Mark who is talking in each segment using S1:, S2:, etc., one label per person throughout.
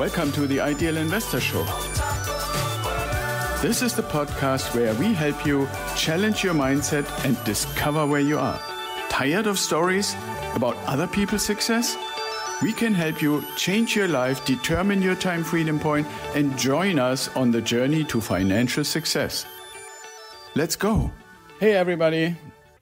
S1: Welcome to the Ideal Investor Show. This is the podcast where we help you challenge your mindset and discover where you are. Tired of stories about other people's success? We can help you change your life, determine your time freedom point, and join us on the journey to financial success. Let's go. Hey, everybody.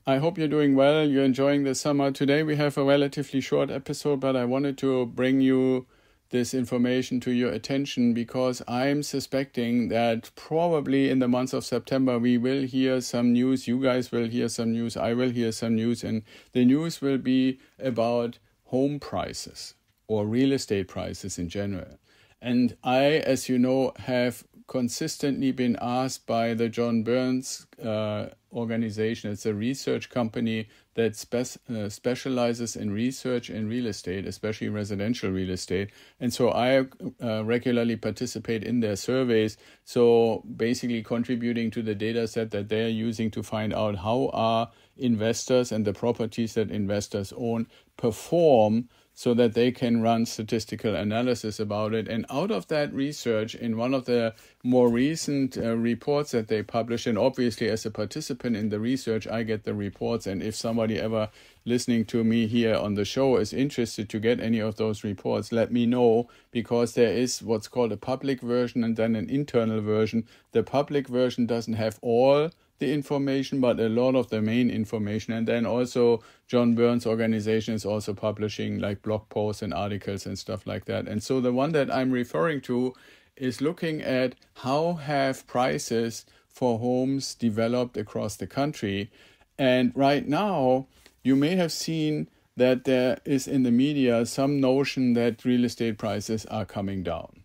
S1: I hope you're doing well. You're enjoying the summer. Today we have a relatively short episode, but I wanted to bring you this information to your attention because I'm suspecting that probably in the month of September we will hear some news. You guys will hear some news. I will hear some news, and the news will be about home prices or real estate prices in general. And I, as you know, have consistently been asked by the John Burns uh, organization. It's a research company that spe- uh, specializes in research in real estate, especially residential real estate. And so I uh, regularly participate in their surveys. So basically contributing to the data set that they're using to find out how are investors and the properties that investors own perform so that they can run statistical analysis about it. And out of that research, in one of the more recent uh, reports that they published, and obviously as a participant in the research, I get the reports. And if somebody ever listening to me here on the show is interested to get any of those reports, let me know because there is what's called a public version and then an internal version. The public version doesn't have all the information, but a lot of the main information. And then also John Burns' organization is also publishing like blog posts and articles and stuff like that. And so the one that I'm referring to is looking at how have prices for homes developed across the country. And right now, you may have seen that there is in the media some notion that real estate prices are coming down.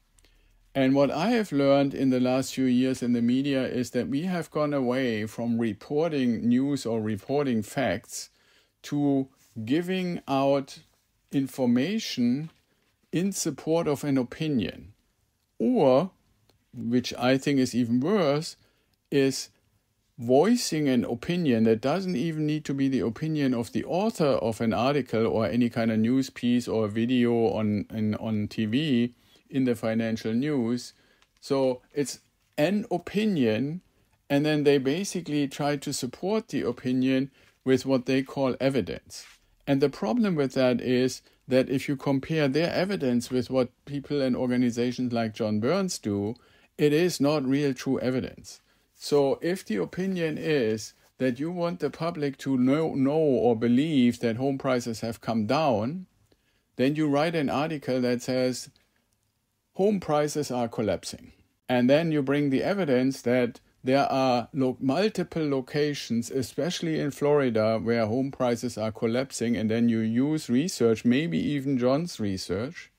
S1: And what I have learned in the last few years in the media is that we have gone away from reporting news or reporting facts to giving out information in support of an opinion. Or, which I think is even worse, is voicing an opinion that doesn't even need to be the opinion of the author of an article or any kind of news piece or video on, in, on TV in the financial news. So it's an opinion, and then they basically try to support the opinion with what they call evidence. And the problem with that is that if you compare their evidence with what people and organizations like John Burns do, it is not real true evidence. So if the opinion is that you want the public to know, know or believe that home prices have come down, then you write an article that says home prices are collapsing. And then you bring the evidence that there are lo- multiple locations, especially in Florida, where home prices are collapsing, and then you use research, maybe even John's research,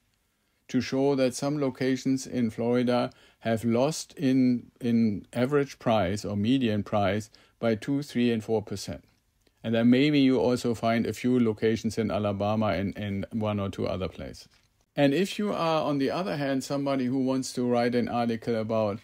S1: to show that some locations in Florida have lost in, in average price or median price by 2, 3, and 4%. And then maybe you also find a few locations in Alabama and, and one or two other places. And if you are, on the other hand, somebody who wants to write an article about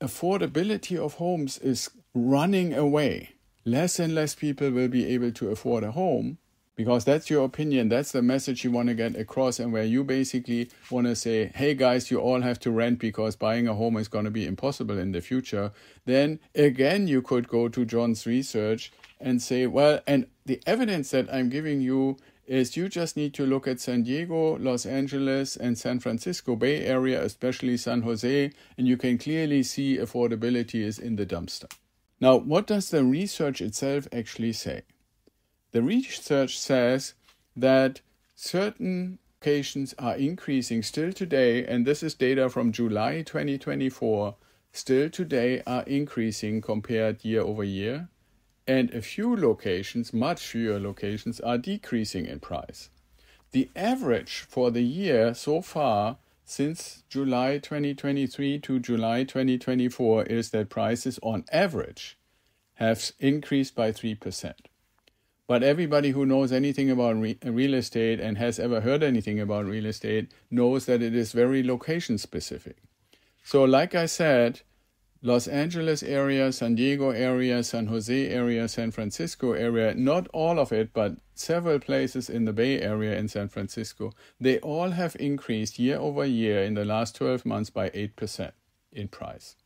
S1: affordability of homes is running away, less and less people will be able to afford a home because that's your opinion. That's the message you want to get across, and where you basically want to say, hey guys, you all have to rent because buying a home is going to be impossible in the future. Then again, you could go to John's research and say, well, and the evidence that I'm giving you is you just need to look at San Diego, Los Angeles, and San Francisco Bay Area, especially San Jose, and you can clearly see affordability is in the dumpster. Now, what does the research itself actually say? The research says that certain locations are increasing still today, and this is data from July 2024, still today are increasing compared year over year and a few locations, much fewer locations, are decreasing in price. The average for the year so far since July 2023 to July 2024 is that prices on average have increased by 3%. But everybody who knows anything about re- real estate and has ever heard anything about real estate knows that it is very location specific. So, like I said, Los Angeles area, San Diego area, San Jose area, San Francisco area, not all of it, but several places in the Bay Area in San Francisco, they all have increased year over year in the last 12 months by 8% in price.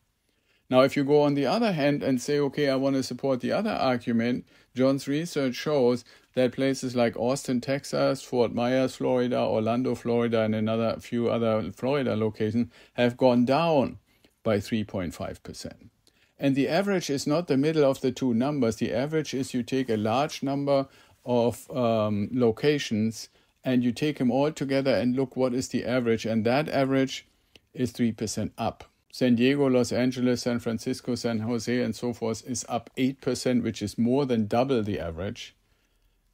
S1: Now, if you go on the other hand and say, okay, I want to support the other argument, John's research shows that places like Austin, Texas, Fort Myers, Florida, Orlando, Florida, and another few other Florida locations have gone down by 3.5%. And the average is not the middle of the two numbers. The average is you take a large number of um, locations and you take them all together and look what is the average. And that average is 3% up. San Diego, Los Angeles, San Francisco, San Jose, and so forth is up 8%, which is more than double the average.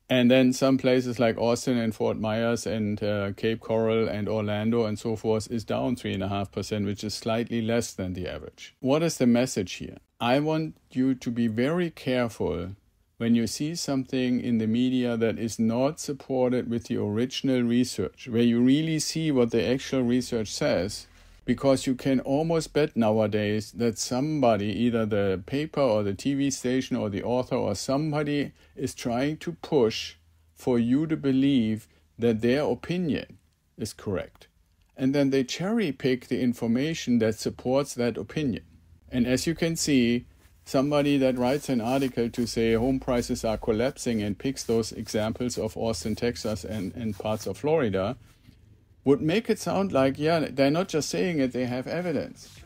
S1: And then some places like Austin and Fort Myers and uh, Cape Coral and Orlando and so forth is down 3.5%, which is slightly less than the average. What is the message here? I want you to be very careful when you see something in the media that is not supported with the original research, where you really see what the actual research says because you can almost bet nowadays that somebody, either the paper or the TV station or the author or somebody, is trying to push for you to believe that their opinion is correct. And then they cherry pick the information that supports that opinion. And as you can see, somebody that writes an article to say home prices are collapsing and picks those examples of Austin, Texas, and, and parts of Florida would make it sound like, yeah, they're not just saying it, they have evidence.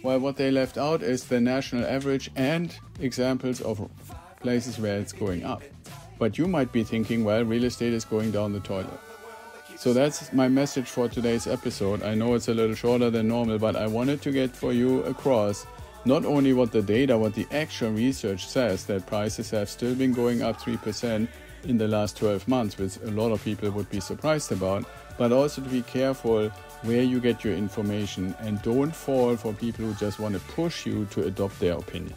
S1: While what they left out is the national average and examples of places where it's going up. But you might be thinking, well, real estate is going down the toilet. So that's my message for today's episode. I know it's a little shorter than normal, but I wanted to get for you across not only what the data, what the actual research says that prices have still been going up 3% in the last 12 months, which a lot of people would be surprised about, but also to be careful where you get your information and don't fall for people who just want to push you to adopt their opinion.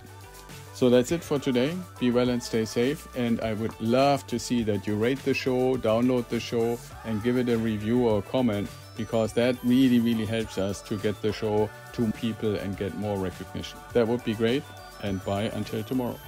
S1: So that's it for today. Be well and stay safe. And I would love to see that you rate the show, download the show, and give it a review or a comment because that really, really helps us to get the show to people and get more recognition. That would be great. And bye until tomorrow.